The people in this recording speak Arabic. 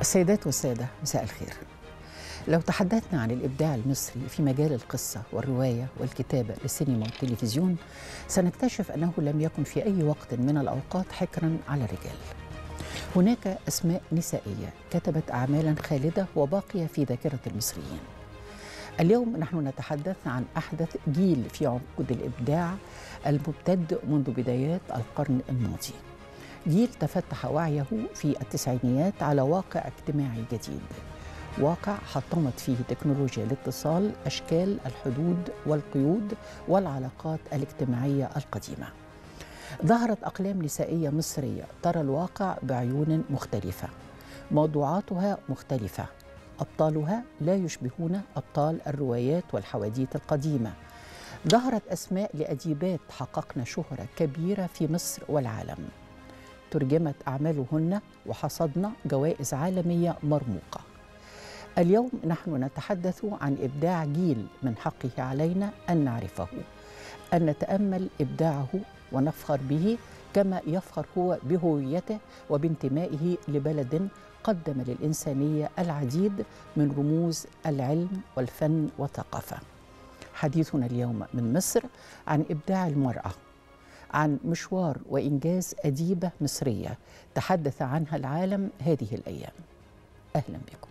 السيدات والسادة مساء الخير. لو تحدثنا عن الإبداع المصري في مجال القصة والرواية والكتابة للسينما والتلفزيون سنكتشف أنه لم يكن في أي وقت من الأوقات حكرا على الرجال. هناك أسماء نسائية كتبت أعمالا خالدة وباقية في ذاكرة المصريين. اليوم نحن نتحدث عن أحدث جيل في عقود الإبداع الممتد منذ بدايات القرن الماضي. جيل تفتح وعيه في التسعينيات على واقع اجتماعي جديد. واقع حطمت فيه تكنولوجيا الاتصال أشكال الحدود والقيود والعلاقات الاجتماعية القديمة. ظهرت أقلام نسائية مصرية ترى الواقع بعيون مختلفة. موضوعاتها مختلفة. أبطالها لا يشبهون أبطال الروايات والحواديت القديمة. ظهرت أسماء لأديبات حققن شهرة كبيرة في مصر والعالم. ترجمت أعمالهن وحصدنا جوائز عالمية مرموقة. اليوم نحن نتحدث عن إبداع جيل من حقه علينا أن نعرفه أن نتأمل إبداعه ونفخر به كما يفخر هو بهويته وبانتمائه لبلد قدم للإنسانية العديد من رموز العلم والفن والثقافة. حديثنا اليوم من مصر عن إبداع المرأة. عن مشوار وإنجاز أديبة مصرية تحدث عنها العالم هذه الأيام. أهلا بكم.